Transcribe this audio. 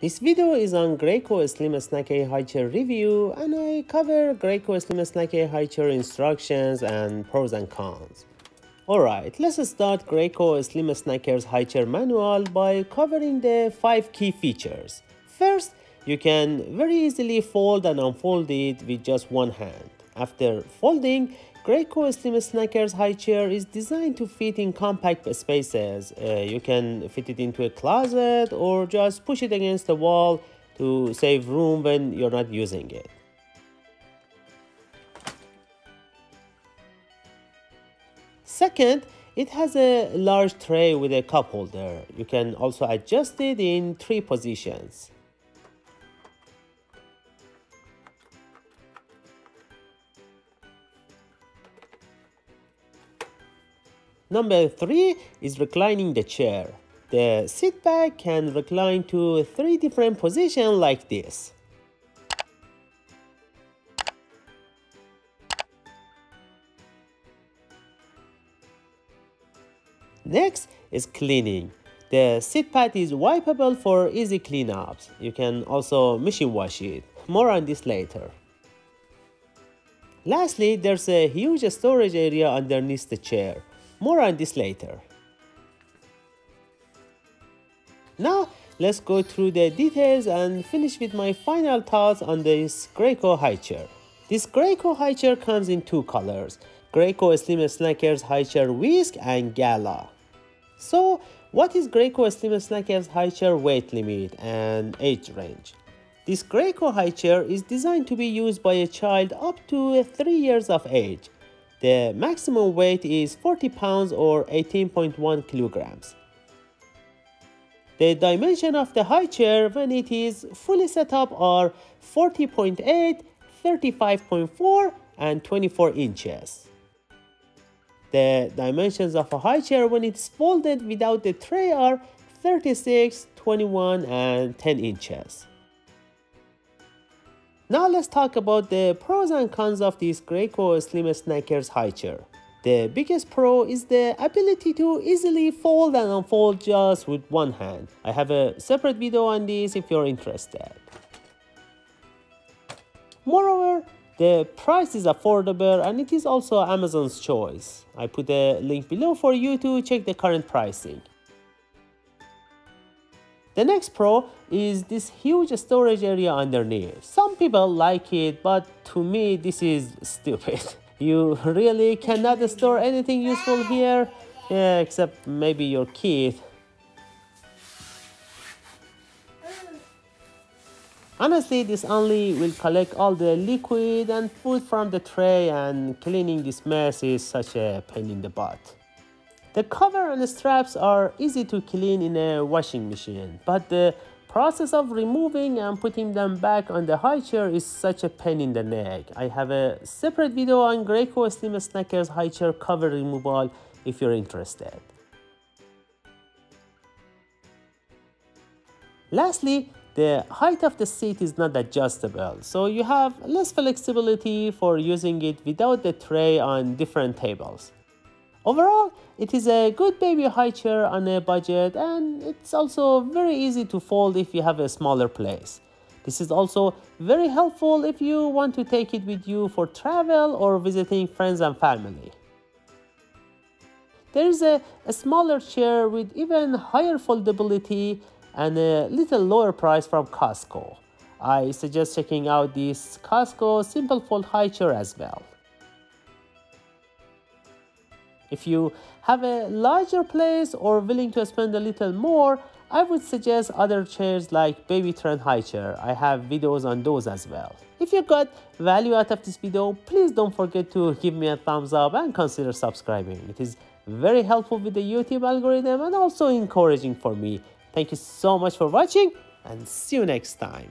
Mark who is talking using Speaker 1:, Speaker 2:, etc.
Speaker 1: This video is on Graco Slim Snack High Chair review and I cover Graco Slim Snack High Chair instructions and pros and cons. Alright, let's start Graco Slim Snackers High Chair manual by covering the 5 key features. First, you can very easily fold and unfold it with just one hand. After folding, Graco Slim Snackers high chair is designed to fit in compact spaces. Uh, you can fit it into a closet or just push it against the wall to save room when you're not using it. Second, it has a large tray with a cup holder. You can also adjust it in three positions. Number three is reclining the chair. The seat back can recline to three different positions like this. Next is cleaning. The seat pad is wipeable for easy cleanups. You can also machine wash it. More on this later. Lastly, there's a huge storage area underneath the chair. More on this later. Now, let's go through the details and finish with my final thoughts on this Graco high chair. This Graco high chair comes in two colors, Graco Slim Snackers high chair Whisk and Gala. So, what is Graco Slim Snackers high chair weight limit and age range? This Graco high chair is designed to be used by a child up to 3 years of age. The maximum weight is 40 pounds or 18.1 kilograms. The dimension of the high chair when it is fully set up are 40.8, 35.4 and 24 inches. The dimensions of a high chair when it's folded without the tray are 36, 21 and 10 inches. Now let's talk about the pros and cons of this Graco Slim Snackers high chair. The biggest pro is the ability to easily fold and unfold just with one hand. I have a separate video on this if you're interested. Moreover, the price is affordable and it is also Amazon's choice. I put a link below for you to check the current pricing. The next pro is this huge storage area underneath. Some people like it, but to me this is stupid. You really cannot store anything useful here, yeah, except maybe your kid. Honestly, this only will collect all the liquid and food from the tray and cleaning this mess is such a pain in the butt. The cover and straps are easy to clean in a washing machine, but the process of removing and putting them back on the high chair is such a pain in the neck. I have a separate video on Graco Slim Snackers high chair cover removal if you're interested. Lastly, the height of the seat is not adjustable, so you have less flexibility for using it without the tray on different tables. Overall, it is a good baby high chair on a budget and it's also very easy to fold if you have a smaller place. This is also very helpful if you want to take it with you for travel or visiting friends and family. There is a, a smaller chair with even higher foldability and a little lower price from Costco. I suggest checking out this Cosco Simple Fold High Chair as well. If you have a larger place or willing to spend a little more, I would suggest other chairs like Baby Trend High Chair. I have videos on those as well. If you got value out of this video, please don't forget to give me a thumbs up and consider subscribing. It is very helpful with the YouTube algorithm and also encouraging for me. Thank you so much for watching and see you next time.